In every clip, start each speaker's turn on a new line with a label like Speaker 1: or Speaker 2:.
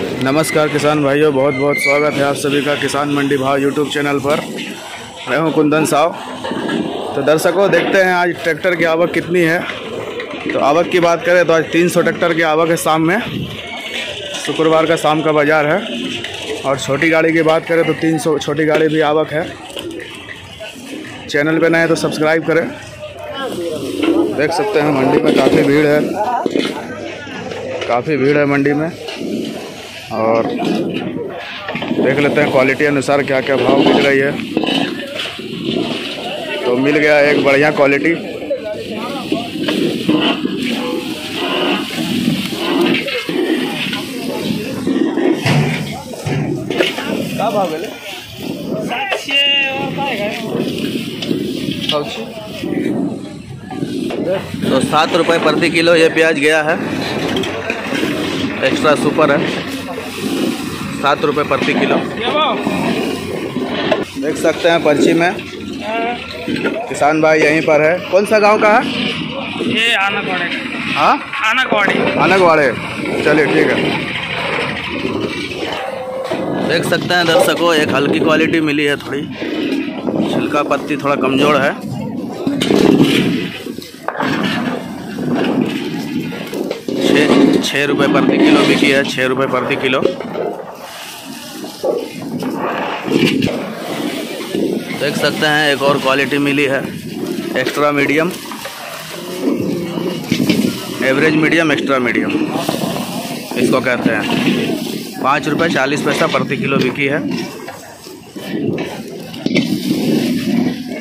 Speaker 1: नमस्कार किसान भाइयों, बहुत बहुत स्वागत है आप सभी का किसान मंडी भाव यूट्यूब चैनल पर। मैं हूँ कुंदन साव। तो दर्शकों, देखते हैं आज ट्रैक्टर की आवक कितनी है। तो आवक की बात करें तो आज 300 ट्रैक्टर की आवक है शाम में। शुक्रवार का शाम का बाज़ार है। और छोटी गाड़ी की बात करें तो 300 छोटी गाड़ी भी आवक है। चैनल पर नए तो सब्सक्राइब करें। देख सकते हैं मंडी में काफ़ी भीड़ है। काफ़ी भीड़ है मंडी में। और देख लेते हैं क्वालिटी अनुसार क्या क्या भाव मिल रही है। तो मिल गया एक बढ़िया क्वालिटी तो सात रुपये प्रति किलो ये प्याज गया है। एक्स्ट्रा सुपर है। सात रुपये प्रति किलो। देख सकते हैं पर्ची में। किसान भाई यहीं पर है। कौन सा गाँव का है?
Speaker 2: ये आनकवाडे
Speaker 1: हाँ? चलिए ठीक है। देख सकते हैं दर्शकों एक हल्की क्वालिटी मिली है थोड़ी। छिलका पत्ती थोड़ा कमज़ोर है। छः छः रुपये प्रति किलो बिकी है छः रुपये प्रति किलो। देख सकते हैं, एक और क्वालिटी मिली है extra medium average medium extra medium इसको कहते हैं। पाँच रुपये चालीस पैसा प्रति किलो बिकी है।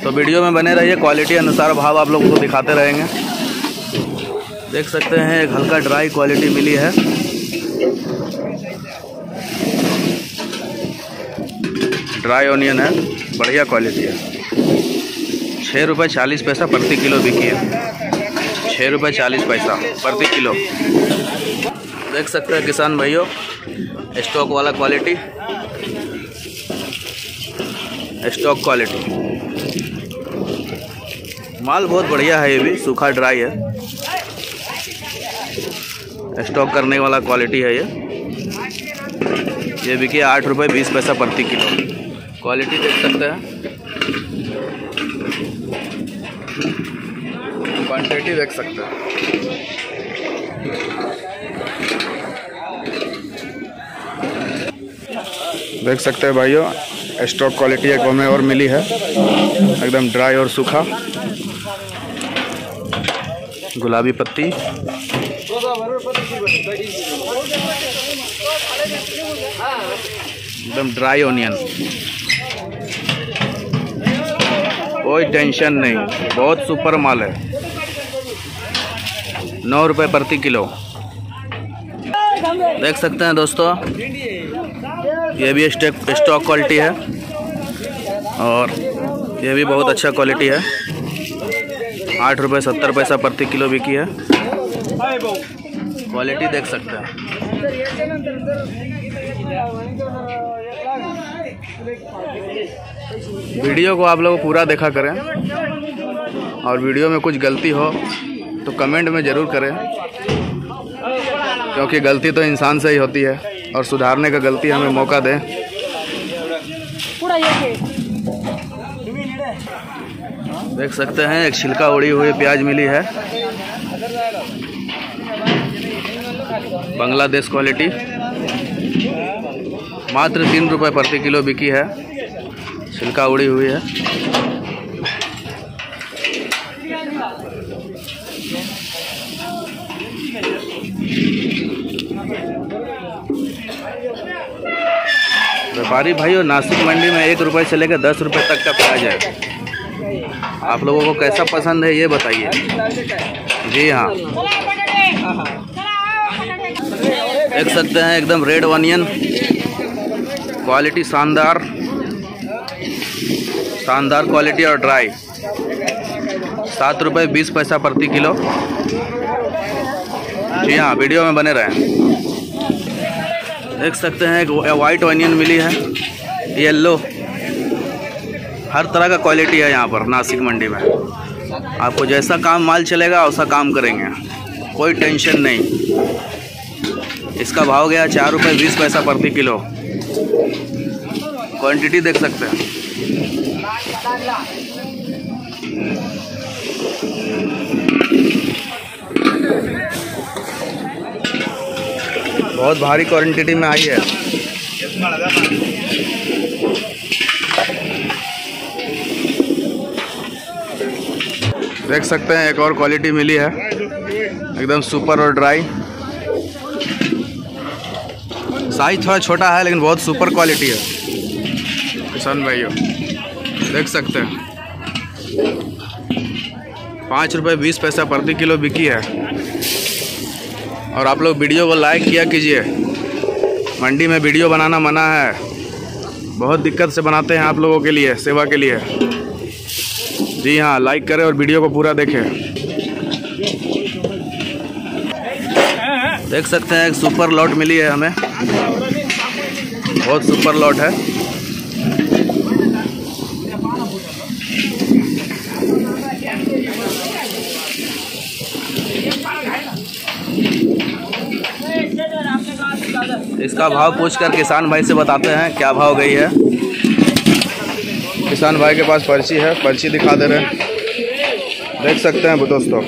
Speaker 1: तो वीडियो में बने रहिए क्वालिटी अनुसार भाव आप लोगों को दिखाते रहेंगे। देख सकते हैं, एक हल्का ड्राई क्वालिटी मिली है। ड्राई ऑनियन है। बढ़िया क्वालिटी है। छः रुपये चालीस पैसा प्रति किलो बिकी। है छः रुपये चालीस पैसा प्रति किलो। देख सकते हैं किसान भाइयों स्टॉक वाला क्वालिटी स्टॉक क्वालिटी माल बहुत बढ़िया है ये भी, सूखा ड्राई है। स्टॉक करने वाला क्वालिटी है ये। ये बिकी आठ रुपये बीस पैसा प्रति किलो। क्वालिटी देख सकते हैं। क्वांटिटी देख सकते हैं। देख सकते हैं भाइयों स्टॉक क्वालिटी एक हमें और मिली है। एकदम ड्राई और सूखा। गुलाबी पत्ती। एकदम ड्राई ऑनियन कोई टेंशन नहीं। बहुत सुपर माल है। नौ रुपये प्रति किलो। देख सकते हैं दोस्तों, ये भी स्टॉक स्टॉक क्वालिटी है और ये भी बहुत अच्छा क्वालिटी है। आठ रुपये सत्तर पैसा प्रति किलो बिकी है। क्वालिटी देख सकते हैं। वीडियो को आप लोग पूरा देखा करें और वीडियो में कुछ गलती हो तो कमेंट में ज़रूर करें, क्योंकि गलती तो इंसान से ही होती है और सुधारने का गलती हमें मौका दें। देख सकते हैं, एक छिलका उड़ी हुई प्याज मिली है। बांग्लादेश क्वालिटी। मात्र तीन रुपये प्रति किलो बिकी है। छिलका उड़ी हुई है। व्यापारी भाइयों, नासिक मंडी में एक रुपये से लेकर दस रुपये तक का प्याज है। आप लोगों को कैसा पसंद है, ये बताइए। जी हाँ। देख सकते हैं, एकदम रेड ऑनियन क्वालिटी शानदार। शानदार क्वालिटी और ड्राई। सात रुपये बीस पैसा प्रति किलो। जी हाँ वीडियो में बने रहें। देख सकते हैं एक वाइट ऑनियन मिली है। येल्लो हर तरह का क्वालिटी है यहाँ पर, नासिक मंडी में। आपको जैसा काम माल चलेगा, वैसा काम करेंगे। कोई टेंशन नहीं। इसका भाव गया चार रुपये बीस पैसा प्रति किलो। क्वांटिटी देख सकते हैं। बहुत भारी क्वांटिटी में आई है। देख सकते हैं, एक और क्वालिटी मिली है। एकदम सुपर और ड्राई साइज़ थोड़ा छोटा है, लेकिन बहुत सुपर क्वालिटी है। किसान भाइयों, देख सकते हैं। पाँच रुपये बीस पैसा प्रति किलो बिकी है। और आप लोग वीडियो को लाइक किया कीजिए। मंडी में वीडियो बनाना मना है। बहुत दिक्कत से बनाते हैं आप लोगों के लिए, सेवा के लिए। जी हाँ लाइक करें और वीडियो को पूरा देखें। देख सकते हैं, एक सुपर लॉट मिली है हमें। बहुत सुपर लॉट है। इसका भाव पूछकर किसान भाई से बताते हैं, क्या भाव गई है। किसान भाई के पास पर्ची है, पर्ची दिखा दे रहे हैं। देख सकते हैं दोस्तों।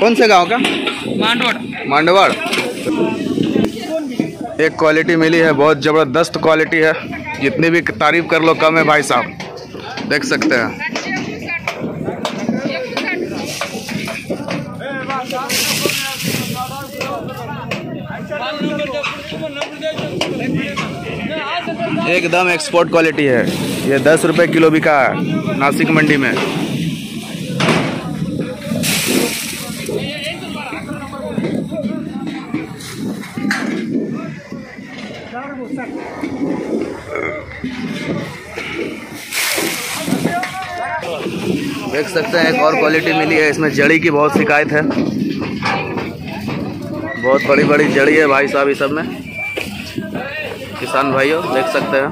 Speaker 1: कौन से गाँव का?
Speaker 2: मांडोड़
Speaker 1: मांडवाड़। एक क्वालिटी मिली है, बहुत ज़बरदस्त क्वालिटी है। जितनी भी तारीफ़ कर लो, कम है भाई साहब। देख सकते हैं। एकदम एक्सपोर्ट क्वालिटी है। ये दस रुपये किलो बिका है, नासिक मंडी में। देख सकते हैं, एक और क्वालिटी मिली है, इसमें जड़ी की बहुत शिकायत है। बहुत बड़ी बड़ी जड़ी है भाई साहब इस सब में। किसान भाइयों, देख सकते हैं।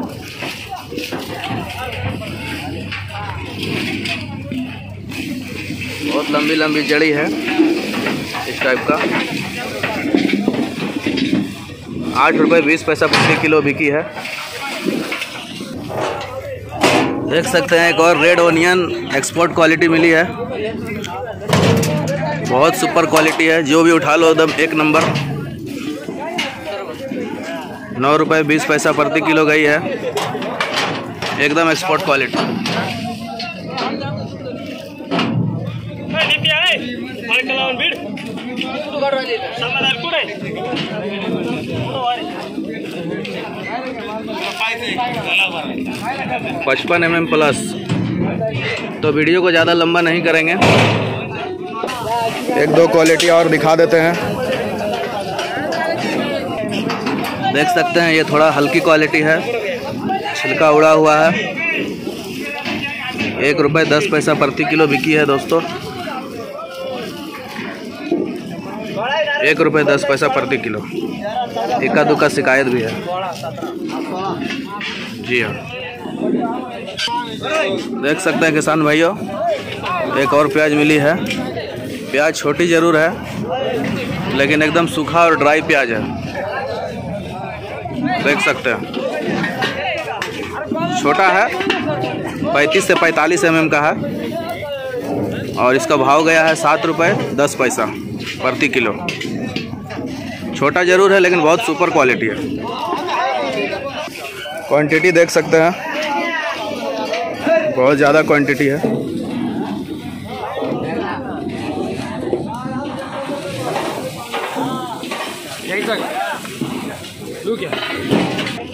Speaker 1: बहुत लंबी लंबी जड़ी है इस टाइप का। आठ रुपये बीस पैसा प्रति किलो बिकी है। देख सकते हैं एक और रेड ओनियन एक्सपोर्ट क्वालिटी मिली है। बहुत सुपर क्वालिटी है। जो भी उठा लो एकदम एक नंबर। नौ रुपये बीस पैसा प्रति किलो गई है। एकदम एक्सपोर्ट क्वालिटी पचपन एम एम प्लस तो वीडियो को ज़्यादा लंबा नहीं करेंगे। एक दो क्वालिटी और दिखा देते हैं। देख सकते हैं ये थोड़ा हल्की क्वालिटी है। छिलका उड़ा हुआ है। एक रुपये दस पैसा प्रति किलो बिकी है दोस्तों। एक रुपये दस पैसा प्रति किलो। इक्का दुक्का शिकायत भी है। जी हाँ। देख सकते हैं किसान भाइयों, एक और प्याज मिली है। प्याज छोटी ज़रूर है, लेकिन एकदम सूखा और ड्राई प्याज है। देख सकते हैं। छोटा है, पैंतीस से पैंतालीस एम का है। और इसका भाव गया है सात रुपये दस पैसा। प्रति किलो। छोटा ज़रूर है, लेकिन बहुत सुपर क्वालिटी है। क्वांटिटी देख सकते हैं। बहुत ज़्यादा क्वांटिटी है।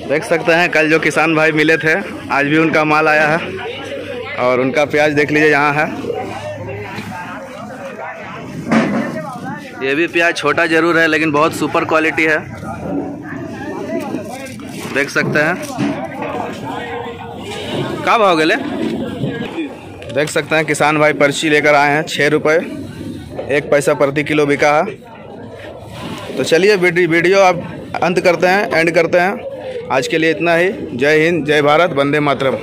Speaker 1: देख सकते हैं, कल जो किसान भाई मिले थे, आज भी उनका माल आया है। और उनका प्याज देख लीजिए, यहाँ है। ये भी प्याज छोटा ज़रूर है, लेकिन बहुत सुपर क्वालिटी है। देख सकते हैं। कब भाव गले? देख सकते हैं, किसान भाई पर्ची लेकर आए हैं छः रुपये एक पैसा प्रति किलो बिका है। तो चलिए वीडियो आप अंत करते हैं एंड करते हैं। आज के लिए इतना ही। जय हिंद, जय भारत, वंदे मातरम।